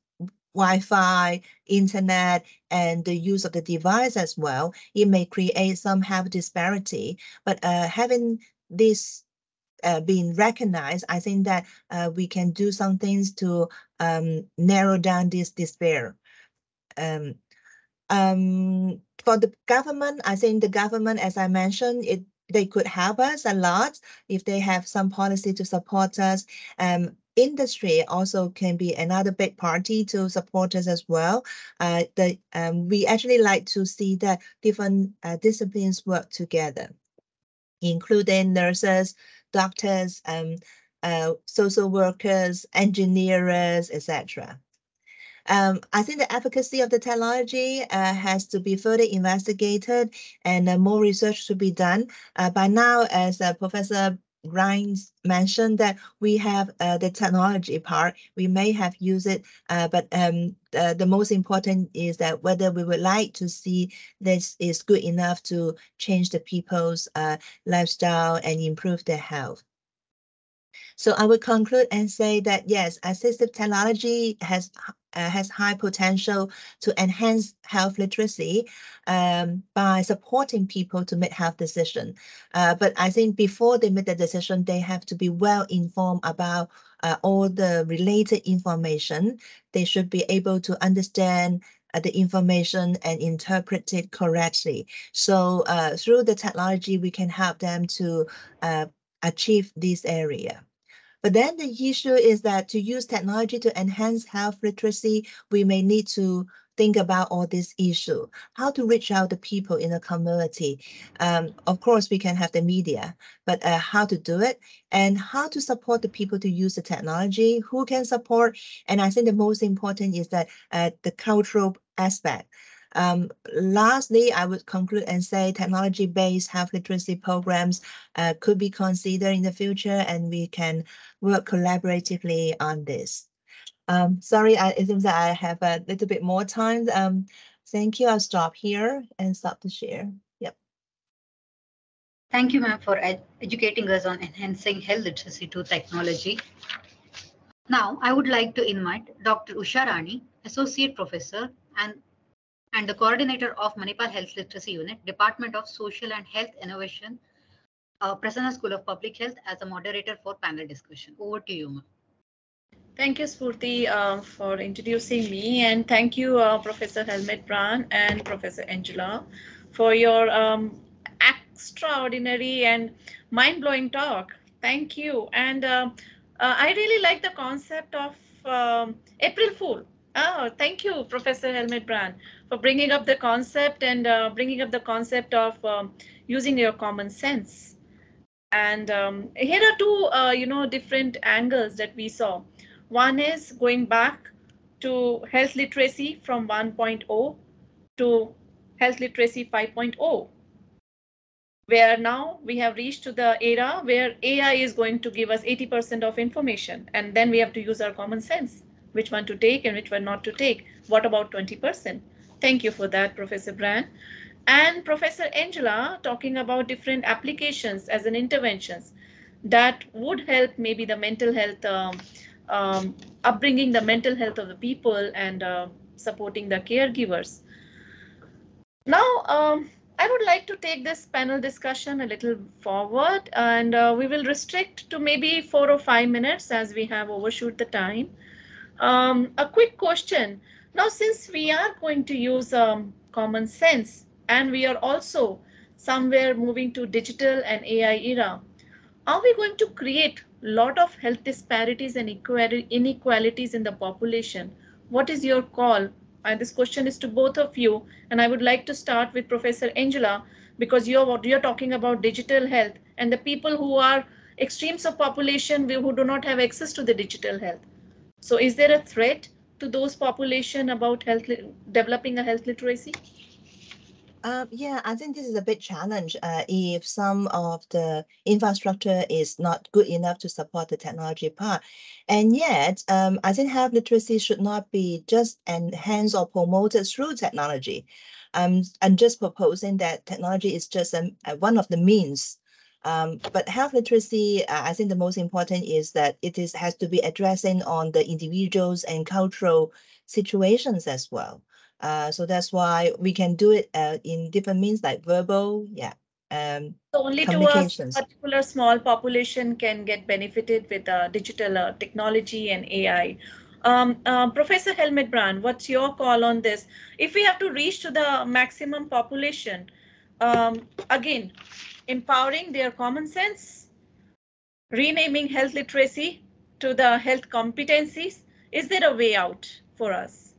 Wi-Fi, internet, and the use of the device as well, it may create some health disparity. But uh, having this uh, being recognized, I think that uh, we can do some things to um, narrow down this despair. Um, um, for the government, I think the government, as I mentioned, it they could help us a lot if they have some policy to support us. Um, industry also can be another big party to support us as well. Uh, the, um, we actually like to see that different uh, disciplines work together, including nurses, doctors, um, uh, social workers, engineers, etc. Um, I think the efficacy of the technology uh, has to be further investigated and uh, more research to be done. Uh, by now, as uh, Professor Grimes mentioned that we have uh, the technology part. We may have used it, uh, but um, the, the most important is that whether we would like to see this is good enough to change the people's uh, lifestyle and improve their health. So I would conclude and say that yes, assistive technology has uh, has high potential to enhance health literacy um, by supporting people to make health decision. Uh, but I think before they make the decision, they have to be well informed about uh, all the related information. They should be able to understand uh, the information and interpret it correctly. So uh, through the technology, we can help them to uh, achieve this area. But then the issue is that to use technology to enhance health literacy, we may need to think about all this issue, how to reach out to people in the community. Um, of course, we can have the media, but uh, how to do it and how to support the people to use the technology, who can support. And I think the most important is that uh, the cultural aspect. Um, lastly, I would conclude and say technology-based health literacy programs uh, could be considered in the future, and we can work collaboratively on this. Um, sorry, I, it seems that I have a little bit more time. Um, thank you. I'll stop here and stop the share. Yep. Thank you, ma'am, for ed educating us on enhancing health literacy to technology. Now, I would like to invite Dr. Usha Rani, Associate Professor and and the coordinator of Manipal Health Literacy Unit, Department of Social and Health Innovation, uh, Prasanna School of Public Health as a moderator for panel discussion. Over to you, ma'am. Thank you, Spurti, uh, for introducing me, and thank you, uh, Professor Helmut Brand and Professor Angela, for your um, extraordinary and mind-blowing talk. Thank you, and uh, uh I really like the concept of um, April Fool. Oh, thank you, Professor Helmut Brand, for bringing up the concept and uh, bringing up the concept of um, using your common sense. And um, here are two, uh, you know, different angles that we saw. One is going back to health literacy from 1.0 to health literacy 5.0 where now we have reached to the era where AI is going to give us 80% of information and then we have to use our common sense which one to take and which one not to take. What about 20%? Thank you for that, Professor Brand. And Professor Angela talking about different applications as an interventions that would help maybe the mental health, um, um, upbringing the mental health of the people and uh, supporting the caregivers. Now, um, I would like to take this panel discussion a little forward and uh, we will restrict to maybe four or five minutes as we have overshoot the time. Um, a quick question. Now, since we are going to use um, common sense and we are also somewhere moving to digital and AI era, are we going to create a lot of health disparities and inequalities in the population? What is your call? And this question is to both of you. And I would like to start with Professor Angela, because you're, you're talking about digital health and the people who are extremes of population who do not have access to the digital health. So is there a threat to those population about health developing a health literacy? Uh, yeah, I think this is a big challenge uh, if some of the infrastructure is not good enough to support the technology part. And yet, um, I think health literacy should not be just enhanced or promoted through technology. Um, I'm just proposing that technology is just a, a one of the means um, but health literacy, uh, I think the most important is that it is has to be addressing on the individuals and cultural situations as well. Uh, so that's why we can do it uh, in different means like verbal, yeah. Um, so only to a particular small population can get benefited with uh, digital uh, technology and AI. Um, uh, Professor Helmut Brand, what's your call on this? If we have to reach to the maximum population, um, again, empowering their common sense, renaming health literacy to the health competencies. Is there a way out for us?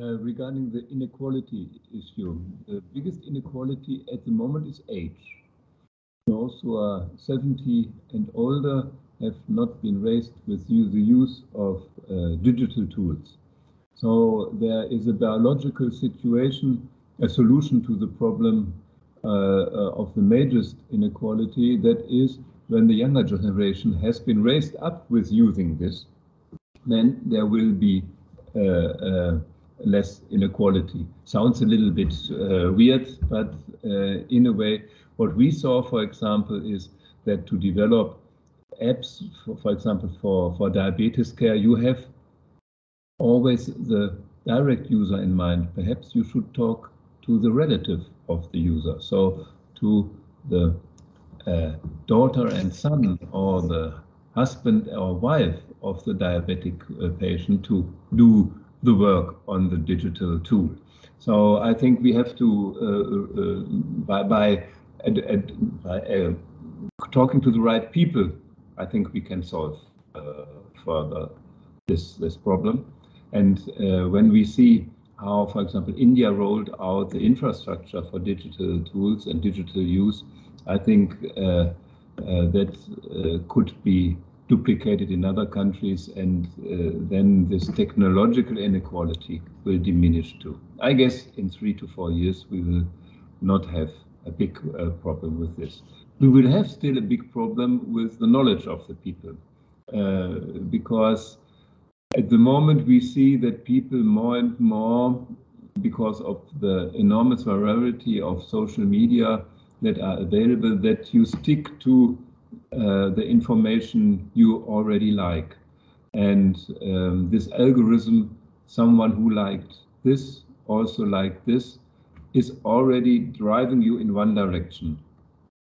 Uh, regarding the inequality issue, the biggest inequality at the moment is age. Those who are 70 and older have not been raised with the use of uh, digital tools. So there is a biological situation, a solution to the problem uh, uh, of the major inequality, that is when the younger generation has been raised up with using this, then there will be uh, less inequality. Sounds a little bit uh, weird, but uh, in a way, what we saw, for example, is that to develop apps, for, for example, for, for diabetes care, you have always the direct user in mind. Perhaps you should talk to the relative of the user. So to the uh, daughter and son or the husband or wife of the diabetic uh, patient to do the work on the digital tool. So I think we have to, uh, uh by, by, by uh, talking to the right people, I think we can solve uh, further this, this problem. And when we see how, for example, India rolled out the infrastructure for digital tools and digital use, I think uh, uh, that uh, could be duplicated in other countries and then this technological inequality will diminish too. I guess in three to four years we will not have a big problem with this. We will have still a big problem with the knowledge of the people because at the moment, we see that people more and more, because of the enormous variety of social media that are available, that you stick to uh, the information you already like. And um, this algorithm, someone who liked this, also liked this, is already driving you in one direction.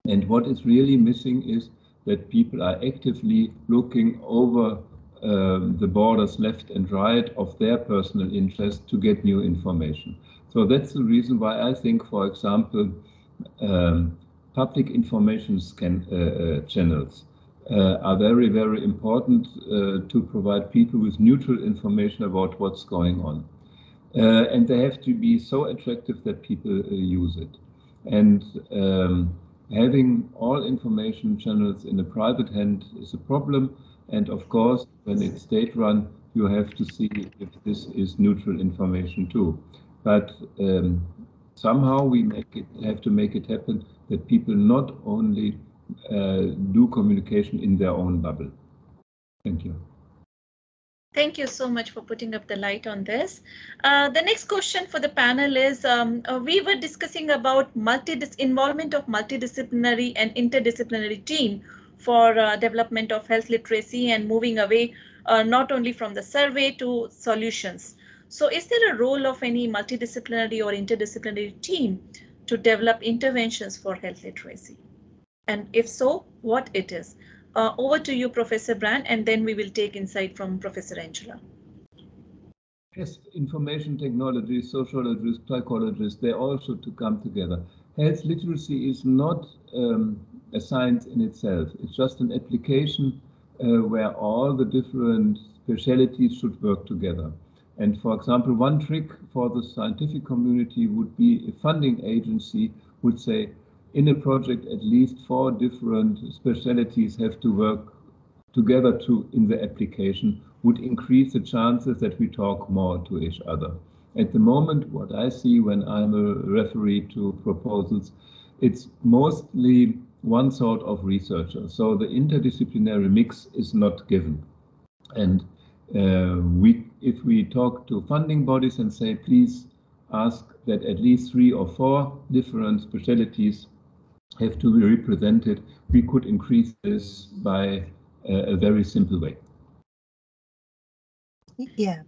And what is really missing is that people are actively looking over the borders left and right of their personal interest to get new information. So that's the reason why I think, for example, um, public information scan, uh, uh, channels uh, are very, very important uh, to provide people with neutral information about what's going on. Uh, and they have to be so attractive that people uh, use it. And um, having all information channels in a private hand is a problem and of course, when it's state run, you have to see if this is neutral information too. But um, somehow we make it have to make it happen that people not only uh, do communication in their own bubble. Thank you. Thank you so much for putting up the light on this. Uh, the next question for the panel is, um, uh, we were discussing about multi involvement of multidisciplinary and interdisciplinary team for uh, development of health literacy and moving away uh, not only from the survey to solutions. So is there a role of any multidisciplinary or interdisciplinary team to develop interventions for health literacy? And if so, what it is? Uh, over to you, Professor Brand, and then we will take insight from Professor Angela. Yes, information technology, sociologists, psychologists, they all should to come together. Health literacy is not um, a science in itself. It's just an application uh, where all the different specialities should work together. And for example, one trick for the scientific community would be a funding agency would say, in a project, at least four different specialities have to work together to in the application would increase the chances that we talk more to each other. At the moment, what I see when I'm a referee to proposals, it's mostly one sort of researcher. So the interdisciplinary mix is not given. And uh, we, if we talk to funding bodies and say, please ask that at least three or four different specialties have to be represented, we could increase this by a, a very simple way. Yeah,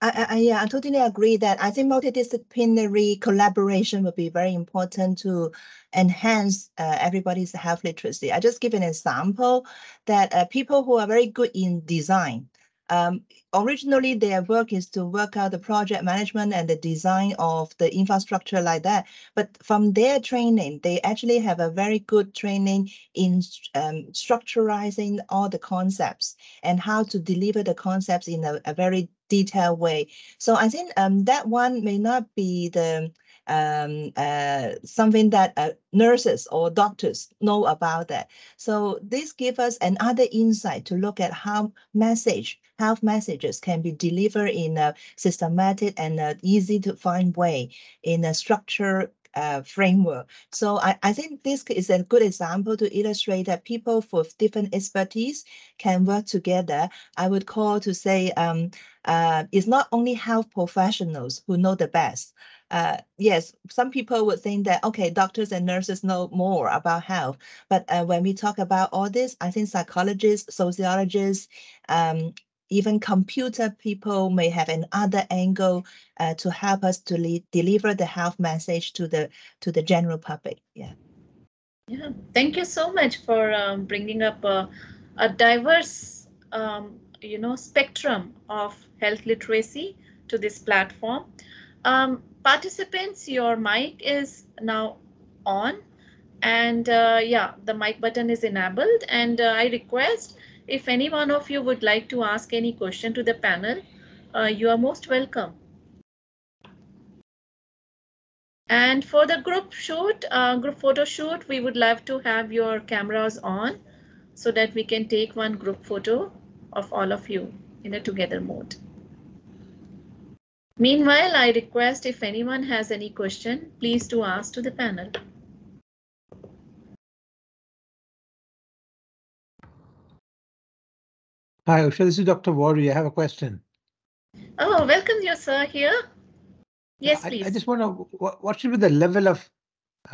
I, I, yeah, I totally agree that I think multidisciplinary collaboration would be very important to enhance uh, everybody's health literacy. I just give an example that uh, people who are very good in design, um, originally their work is to work out the project management and the design of the infrastructure like that. But from their training, they actually have a very good training in um, structurizing all the concepts and how to deliver the concepts in a, a very detailed way. So I think um, that one may not be the um, uh, something that uh, nurses or doctors know about that. So this gives us another insight to look at how message, health messages can be delivered in a systematic and uh, easy to find way in a structured uh, framework. So I, I think this is a good example to illustrate that people with different expertise can work together. I would call to say um, uh, it's not only health professionals who know the best, uh, yes, some people would think that, okay, doctors and nurses know more about health. But uh, when we talk about all this, I think psychologists, sociologists, um, even computer people may have another angle uh, to help us to deliver the health message to the to the general public. Yeah. Yeah, thank you so much for um, bringing up a, a diverse, um, you know, spectrum of health literacy to this platform. Um, participants, your mic is now on and uh, yeah, the mic button is enabled and uh, I request if any one of you would like to ask any question to the panel, uh, you are most welcome. And for the group shoot, uh, group photo shoot, we would love to have your cameras on so that we can take one group photo of all of you in a together mode. Meanwhile, I request if anyone has any question, please to ask to the panel. Hi, Usha. This is Dr. Wari. I have a question. Oh, welcome, you sir, here. Yes, please. I, I just want to, what, what, should be the level of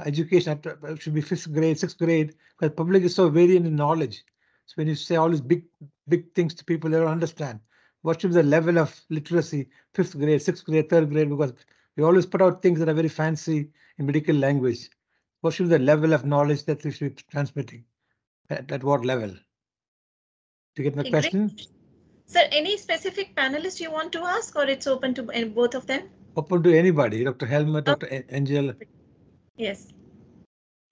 education? It uh, should be fifth grade, sixth grade, because public is so variant in knowledge. So when you say all these big, big things to people, they don't understand. What should be the level of literacy, fifth grade, sixth grade, third grade? Because we always put out things that are very fancy in medical language. What should be the level of knowledge that we should be transmitting? At, at what level? to get my okay, question? Great. Sir, any specific panelist you want to ask or it's open to both of them? Open to anybody, Dr. Helmut, oh. Dr. Angel. Yes.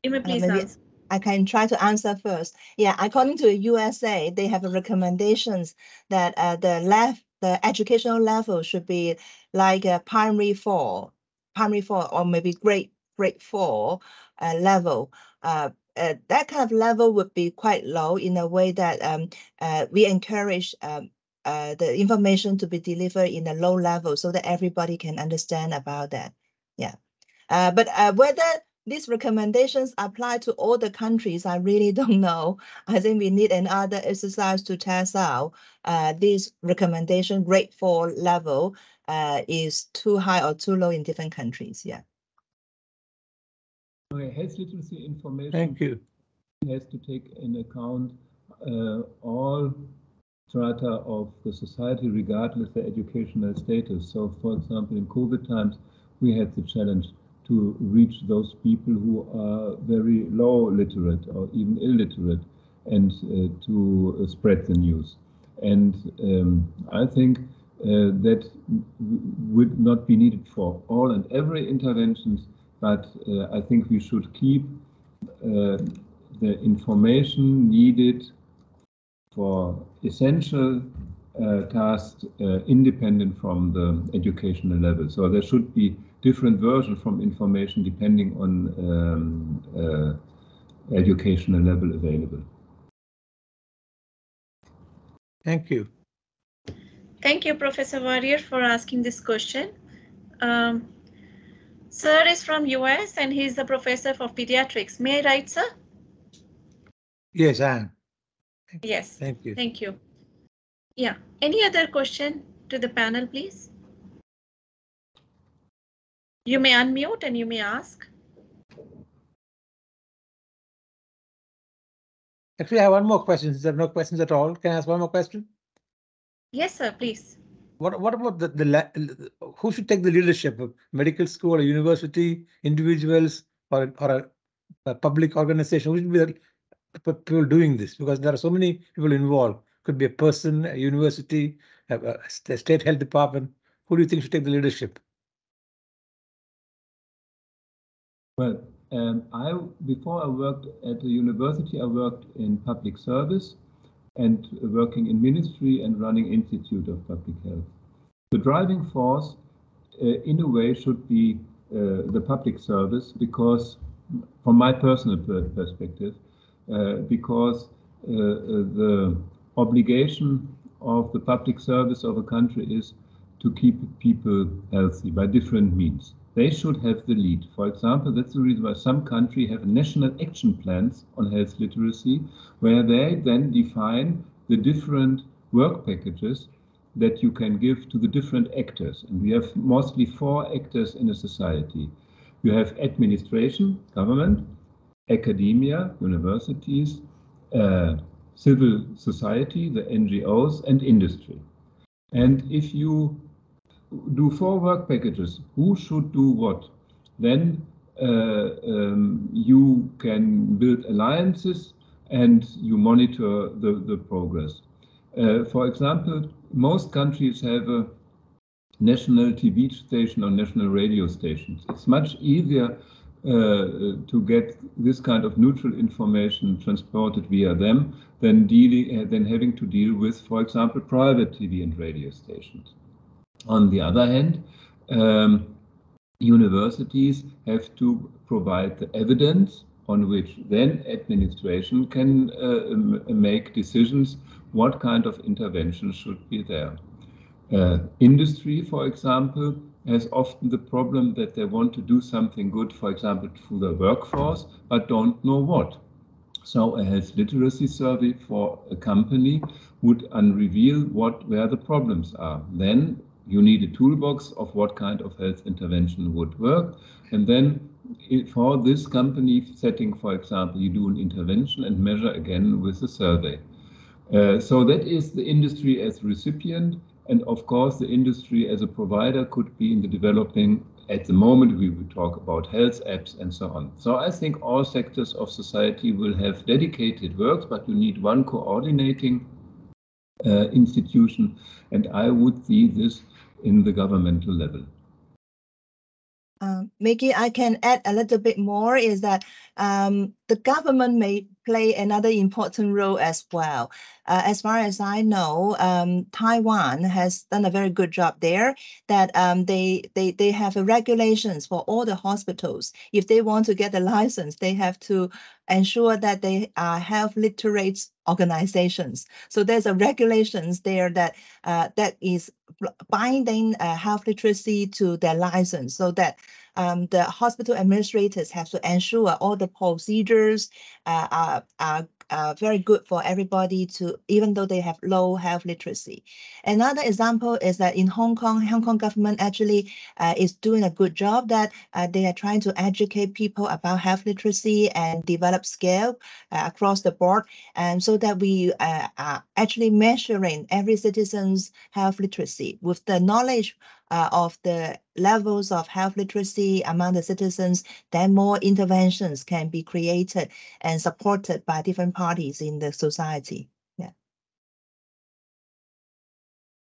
You may uh, please uh, answer. I can try to answer first. Yeah, according to USA, they have recommendations that uh, the left the educational level should be like a primary four, primary four, or maybe grade grade four uh, level. Uh, uh, that kind of level would be quite low in a way that um, uh, we encourage um, uh, the information to be delivered in a low level so that everybody can understand about that. Yeah. Uh, but whether these recommendations apply to all the countries, I really don't know. I think we need another exercise to test out uh, this recommendation rate for level is too high or too low in different countries. Yeah health literacy information Thank you. has to take in account uh, all strata of the society, regardless of their educational status. So, for example, in COVID times, we had the challenge to reach those people who are very low literate or even illiterate and uh, to uh, spread the news. And um, I think uh, that would not be needed for all and every interventions, but uh, I think we should keep uh, the information needed for essential uh, tasks uh, independent from the educational level. So there should be different versions from information depending on um, uh, educational level available. Thank you. Thank you, Professor Warrior, for asking this question. Um, Sir is from US and he's the professor for pediatrics. May I write, sir? Yes, I am. Yes. Thank you. Thank you. Yeah. Any other question to the panel, please? You may unmute and you may ask. Actually, I have one more question. Is there no questions at all? Can I ask one more question? Yes, sir, please. What what about the, the who should take the leadership of medical school or university, individuals or or a, a public organization? Who should be the people doing this? Because there are so many people involved. Could be a person, a university, a, a state health department. Who do you think should take the leadership? Well, um, I before I worked at the university, I worked in public service and working in ministry and running Institute of Public Health. The driving force, uh, in a way, should be uh, the public service because, from my personal per perspective, uh, because uh, the obligation of the public service of a country is to keep people healthy by different means they should have the lead. For example, that's the reason why some countries have national action plans on health literacy, where they then define the different work packages that you can give to the different actors. And we have mostly four actors in a society. You have administration, government, academia, universities, uh, civil society, the NGOs, and industry. And if you do four work packages, who should do what? Then uh, um, you can build alliances and you monitor the, the progress. Uh, for example, most countries have a national TV station or national radio stations. It's much easier uh, to get this kind of neutral information transported via them than dealing than having to deal with, for example, private TV and radio stations. On the other hand, um, universities have to provide the evidence on which then administration can uh, make decisions what kind of intervention should be there. Uh, industry, for example, has often the problem that they want to do something good, for example, to the workforce, but don't know what. So a health literacy survey for a company would unreveal what where the problems are. Then you need a toolbox of what kind of health intervention would work. And then for this company setting, for example, you do an intervention and measure again with the survey. Uh, so that is the industry as recipient. And of course, the industry as a provider could be in the developing, at the moment, we will talk about health apps and so on. So I think all sectors of society will have dedicated works, but you need one coordinating uh, institution. And I would see this in the governmental level. Um, maybe I can add a little bit more is that um, the government may play another important role as well. Uh, as far as I know, um, Taiwan has done a very good job there that um, they, they, they have regulations for all the hospitals. If they want to get a license, they have to ensure that they are health literate organizations. So there's a regulations there that uh, that is binding uh, health literacy to their license so that um, the hospital administrators have to ensure all the procedures uh, are, are uh, very good for everybody to, even though they have low health literacy. Another example is that in Hong Kong, Hong Kong government actually uh, is doing a good job that uh, they are trying to educate people about health literacy and develop scale uh, across the board. And so that we uh, are actually measuring every citizen's health literacy with the knowledge uh, of the levels of health literacy among the citizens, then more interventions can be created and supported by different parties in the society.